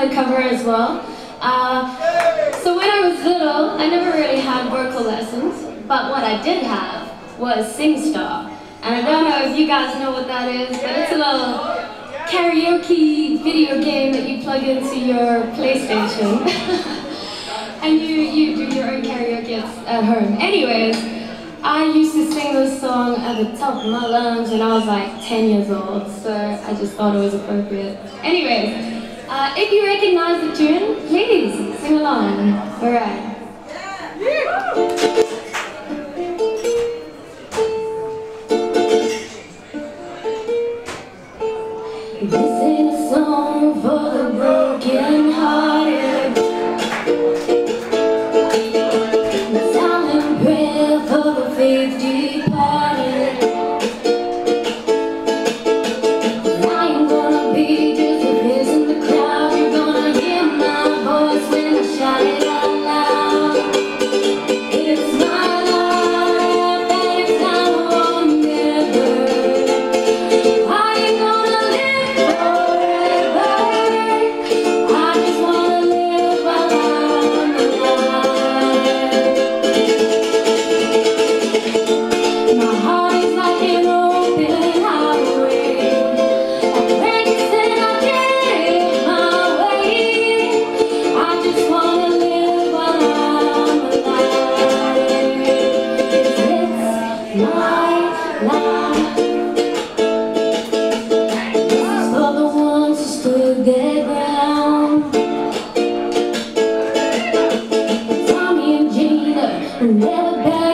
another cover as well. Uh, so when I was little, I never really had vocal lessons, but what I did have was SingStar. And I don't know if you guys know what that is, but it's a little karaoke video game that you plug into your PlayStation. and you, you do your own karaoke at home. Anyways, I used to sing this song at the top of my lungs when I was like 10 years old, so I just thought it was appropriate. Anyways, uh, if you recognize the tune, please sing along. All right. This is a song for the broken never die.